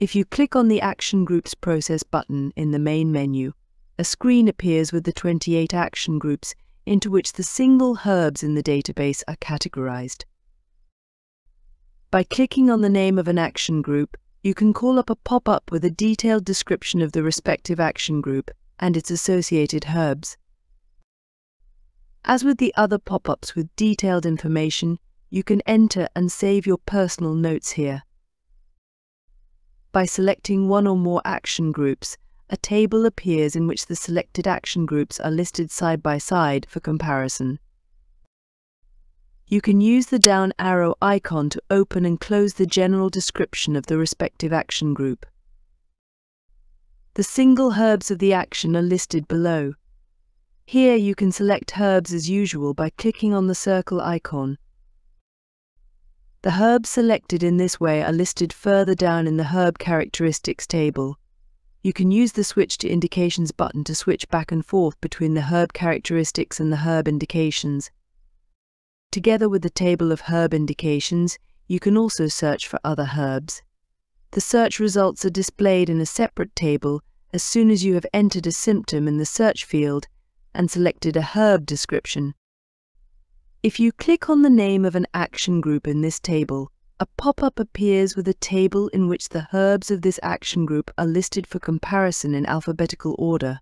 If you click on the Action Groups Process button in the main menu, a screen appears with the 28 action groups into which the single herbs in the database are categorized. By clicking on the name of an action group, you can call up a pop-up with a detailed description of the respective action group and its associated herbs. As with the other pop-ups with detailed information, you can enter and save your personal notes here. By selecting one or more action groups, a table appears in which the selected action groups are listed side by side for comparison. You can use the down arrow icon to open and close the general description of the respective action group. The single herbs of the action are listed below. Here you can select herbs as usual by clicking on the circle icon. The herbs selected in this way are listed further down in the herb characteristics table. You can use the Switch to Indications button to switch back and forth between the herb characteristics and the herb indications. Together with the table of herb indications, you can also search for other herbs. The search results are displayed in a separate table as soon as you have entered a symptom in the search field and selected a herb description. If you click on the name of an action group in this table, a pop-up appears with a table in which the herbs of this action group are listed for comparison in alphabetical order.